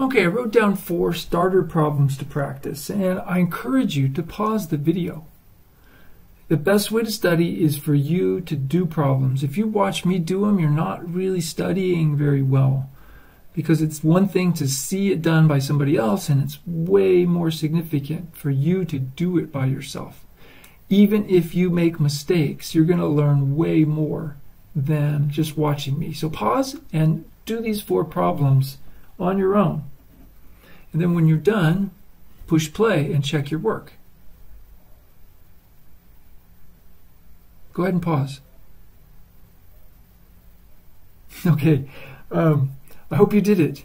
Okay, I wrote down four starter problems to practice, and I encourage you to pause the video. The best way to study is for you to do problems. If you watch me do them, you're not really studying very well because it's one thing to see it done by somebody else, and it's way more significant for you to do it by yourself. Even if you make mistakes, you're going to learn way more than just watching me. So pause and do these four problems on your own. And then when you're done, push play and check your work. Go ahead and pause. Okay, um, I hope you did it.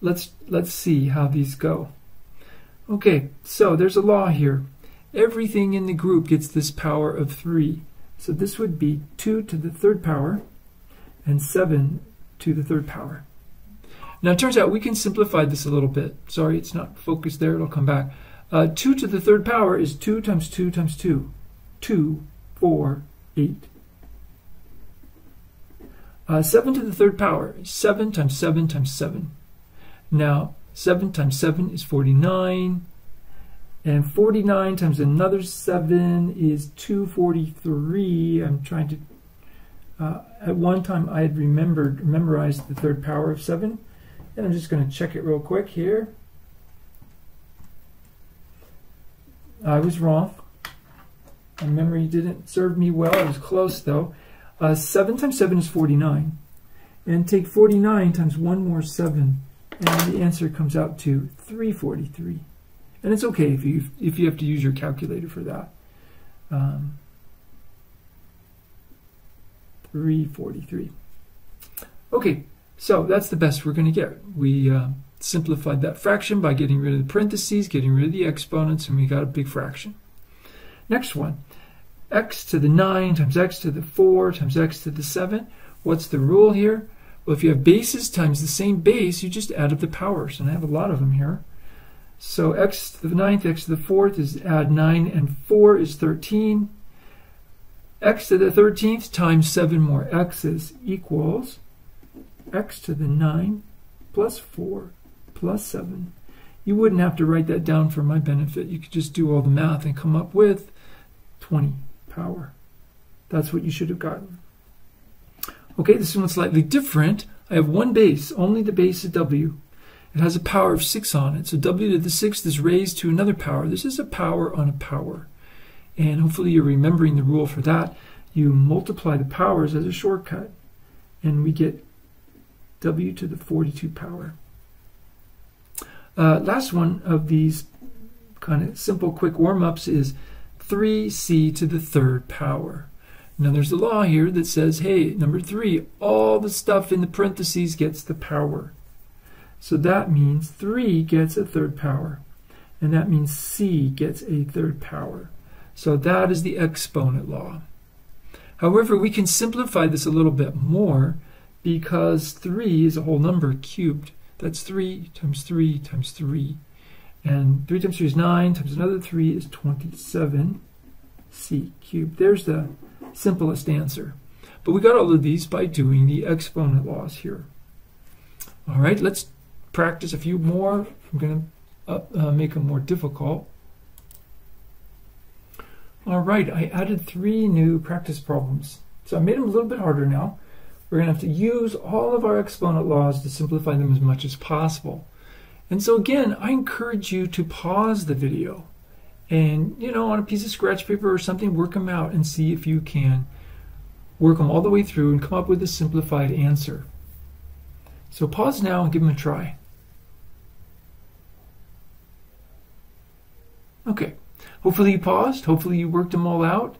Let's let's see how these go. Okay, so there's a law here. Everything in the group gets this power of 3. So this would be 2 to the third power and 7 to the third power. Now it turns out we can simplify this a little bit. Sorry, it's not focused there. It'll come back. Uh, 2 to the third power is 2 times 2 times 2. 2, 4, 8. Uh, 7 to the third power is 7 times 7 times 7. Now, 7 times 7 is 49. And 49 times another 7 is 243. I'm trying to... Uh, at one time I had remembered memorized the third power of 7. And I'm just going to check it real quick here. I was wrong. My memory didn't serve me well. It was close though. Uh, 7 times 7 is 49. And take 49 times 1 more 7. And the answer comes out to 343. And it's okay if you, if you have to use your calculator for that. Um, 343. Okay, so that's the best we're going to get. We uh, simplified that fraction by getting rid of the parentheses, getting rid of the exponents, and we got a big fraction. Next one, x to the 9 times x to the 4 times x to the 7. What's the rule here? Well, if you have bases times the same base, you just add up the powers, and I have a lot of them here. So x to the 9th, x to the 4th is add 9 and 4 is 13. x to the 13th times 7 more x's equals x to the 9 plus 4 plus 7. You wouldn't have to write that down for my benefit. You could just do all the math and come up with 20 power. That's what you should have gotten. Okay, this one's slightly different. I have one base, only the base is w. It has a power of 6 on it, so w to the 6th is raised to another power. This is a power on a power. And hopefully you're remembering the rule for that. You multiply the powers as a shortcut, and we get w to the 42 power. Uh, last one of these kind of simple quick warm-ups is 3c to the third power. Now there's a law here that says, hey, number 3, all the stuff in the parentheses gets the power. So that means 3 gets a third power. And that means c gets a third power. So that is the exponent law. However, we can simplify this a little bit more because 3 is a whole number cubed. That's 3 times 3 times 3. And 3 times 3 is 9, times another 3 is 27 c cubed. There's the simplest answer. But we got all of these by doing the exponent laws here. All right, let's practice a few more. I'm going to uh, uh, make them more difficult. All right, I added three new practice problems. So I made them a little bit harder now. We're going to have to use all of our exponent laws to simplify them as much as possible. And so again, I encourage you to pause the video and, you know, on a piece of scratch paper or something, work them out and see if you can work them all the way through and come up with a simplified answer. So pause now and give them a try. Okay, hopefully you paused, hopefully you worked them all out.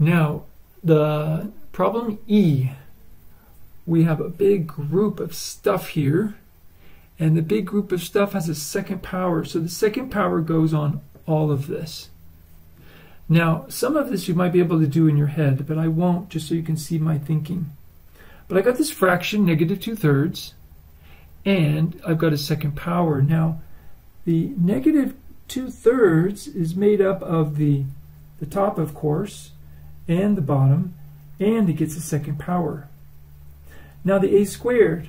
Now, the problem E we have a big group of stuff here. And the big group of stuff has a second power. So the second power goes on all of this. Now, some of this you might be able to do in your head, but I won't, just so you can see my thinking. But I got this fraction, negative 2 thirds, and I've got a second power. Now, the negative 2 thirds is made up of the, the top, of course, and the bottom, and it gets a second power. Now the a squared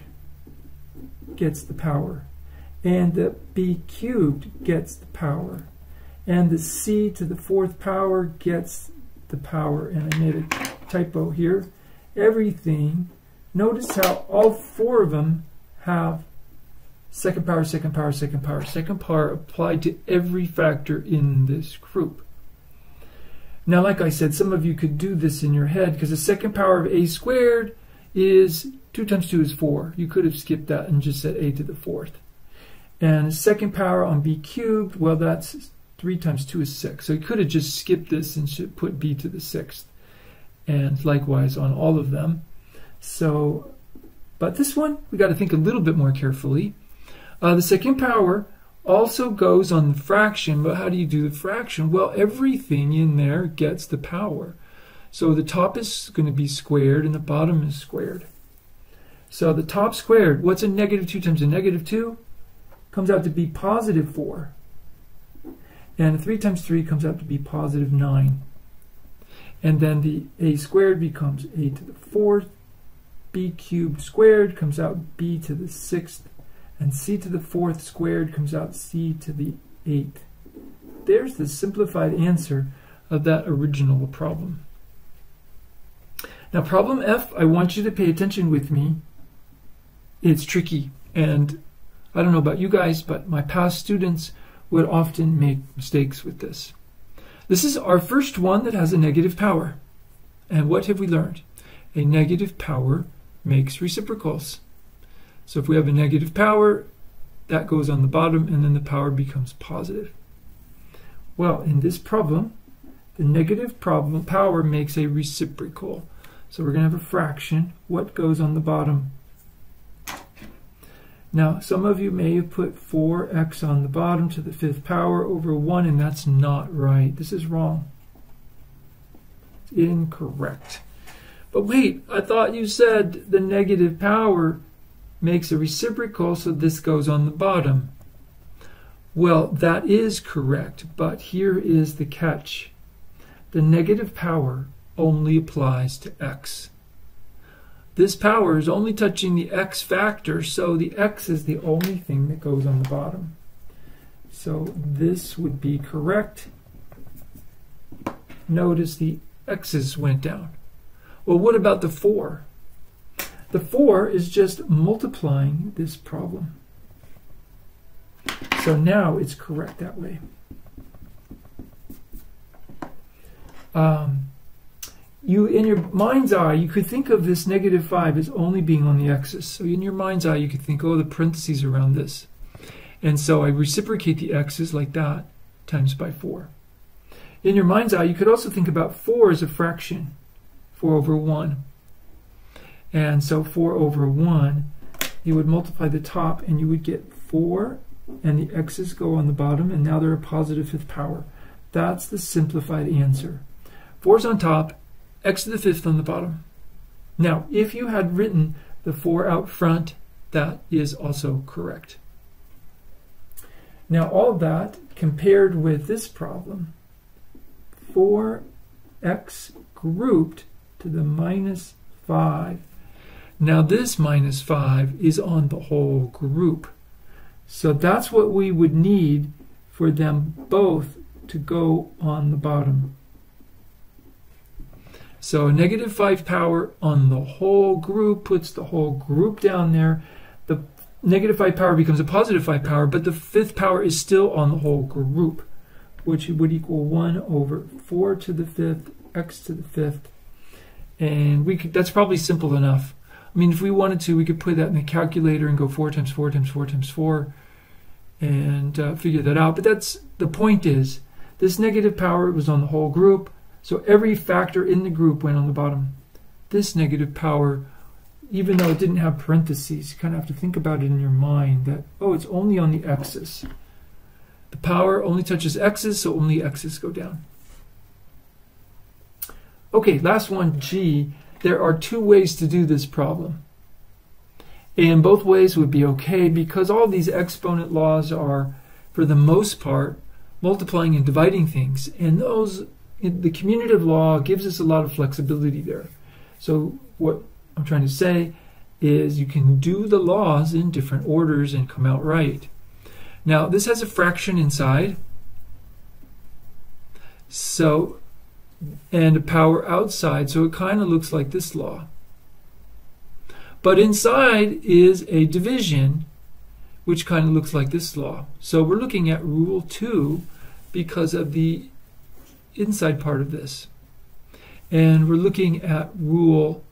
gets the power. and the b cubed gets the power. And the c to the fourth power gets the power. And I made a typo here. Everything, notice how all four of them have second power, second power, second power, second power applied to every factor in this group. Now, like I said, some of you could do this in your head because the second power of a squared is 2 times 2 is 4. You could have skipped that and just said a to the fourth. And second power on b cubed, well, that's 3 times 2 is 6. So you could have just skipped this and put b to the sixth. And likewise on all of them. So, but this one, we got to think a little bit more carefully. Uh, the second power also goes on the fraction, but how do you do the fraction? Well, everything in there gets the power. So the top is going to be squared and the bottom is squared. So the top squared, what's a negative 2 times a negative 2? Comes out to be positive 4. And 3 times 3 comes out to be positive 9. And then the a squared becomes a to the fourth. b cubed squared comes out b to the sixth. And c to the fourth squared comes out c to the eighth. There's the simplified answer of that original problem. Now problem F, I want you to pay attention with me. It's tricky and I don't know about you guys, but my past students would often make mistakes with this. This is our first one that has a negative power. And what have we learned? A negative power makes reciprocals. So if we have a negative power, that goes on the bottom and then the power becomes positive. Well, in this problem, the negative problem power makes a reciprocal. So we're going to have a fraction. What goes on the bottom? Now, some of you may have put 4x on the bottom to the fifth power over 1, and that's not right. This is wrong. It's incorrect. But wait, I thought you said the negative power makes a reciprocal, so this goes on the bottom. Well, that is correct, but here is the catch. The negative power only applies to x. This power is only touching the x factor, so the x is the only thing that goes on the bottom. So this would be correct. Notice the x's went down. Well, what about the 4? The 4 is just multiplying this problem. So now it's correct that way. Um, you in your mind's eye, you could think of this negative 5 as only being on the x's. So in your mind's eye, you could think, oh, the parentheses around this. And so I reciprocate the x's like that times by 4. In your mind's eye, you could also think about 4 as a fraction, 4 over 1. And so 4 over 1, you would multiply the top and you would get 4, and the x's go on the bottom, and now they're a positive fifth power. That's the simplified answer. 4 is on top, x to the fifth on the bottom. Now, if you had written the 4 out front, that is also correct. Now, all that compared with this problem, 4x grouped to the minus 5 now this minus 5 is on the whole group. So that's what we would need for them both to go on the bottom. So negative 5 power on the whole group puts the whole group down there. The negative 5 power becomes a positive 5 power, but the fifth power is still on the whole group, which would equal 1 over 4 to the fifth, x to the fifth. And we could, that's probably simple enough. I mean, if we wanted to, we could put that in the calculator and go 4 times 4 times 4 times 4 and uh, figure that out. But that's the point is, this negative power was on the whole group, so every factor in the group went on the bottom. This negative power, even though it didn't have parentheses, you kind of have to think about it in your mind that, oh, it's only on the x's. The power only touches x's, so only x's go down. Okay, last one, G there are two ways to do this problem. And both ways would be okay because all these exponent laws are, for the most part, multiplying and dividing things. And those, the commutative law gives us a lot of flexibility there. So what I'm trying to say is you can do the laws in different orders and come out right. Now, this has a fraction inside. So, and a power outside, so it kind of looks like this law. But inside is a division, which kind of looks like this law. So we're looking at rule 2 because of the inside part of this. And we're looking at rule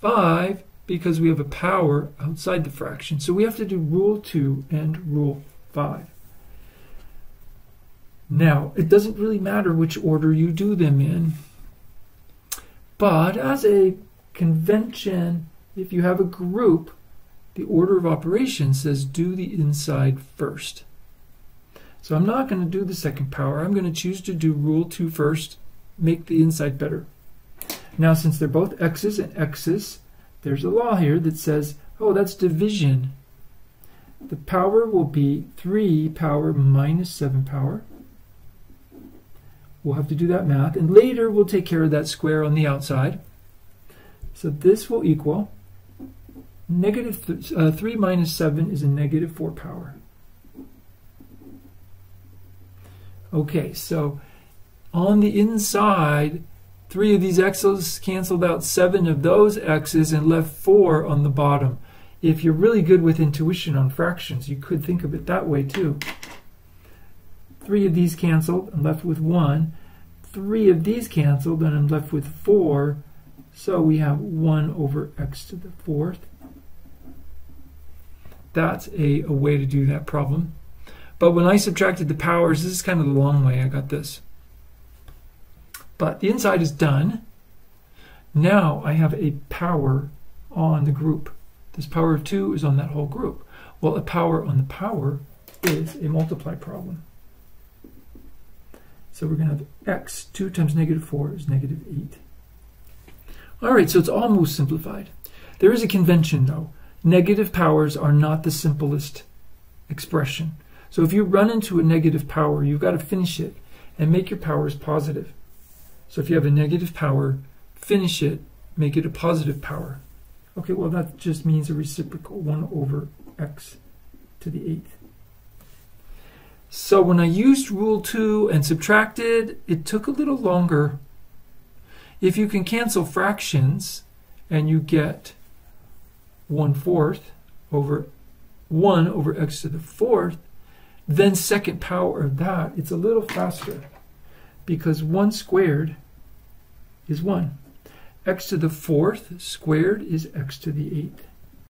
5 because we have a power outside the fraction. So we have to do rule 2 and rule 5. Now, it doesn't really matter which order you do them in, but as a convention, if you have a group, the order of operations says do the inside first. So I'm not going to do the second power. I'm going to choose to do rule 2 first, make the inside better. Now, since they're both x's and x's, there's a law here that says, oh, that's division. The power will be 3 power minus 7 power. We'll have to do that math. And later, we'll take care of that square on the outside. So this will equal negative th uh, 3 minus 7 is a negative 4 power. Okay, so on the inside, three of these x's canceled out seven of those x's and left four on the bottom. If you're really good with intuition on fractions, you could think of it that way too. Three of these canceled, I'm left with one. Three of these canceled, and I'm left with four. So we have 1 over x to the fourth. That's a, a way to do that problem. But when I subtracted the powers, this is kind of the long way I got this. But the inside is done. Now I have a power on the group. This power of 2 is on that whole group. Well, a power on the power is a multiply problem. So we're going to have x, 2 times negative 4 is negative 8. All right, so it's almost simplified. There is a convention, though. Negative powers are not the simplest expression. So if you run into a negative power, you've got to finish it and make your powers positive. So if you have a negative power, finish it, make it a positive power. Okay, well that just means a reciprocal 1 over x to the 8th. So when I used rule 2 and subtracted, it took a little longer. If you can cancel fractions and you get 1 fourth over 1 over x to the fourth, then second power of that, it's a little faster because 1 squared is 1. x to the fourth squared is x to the eighth.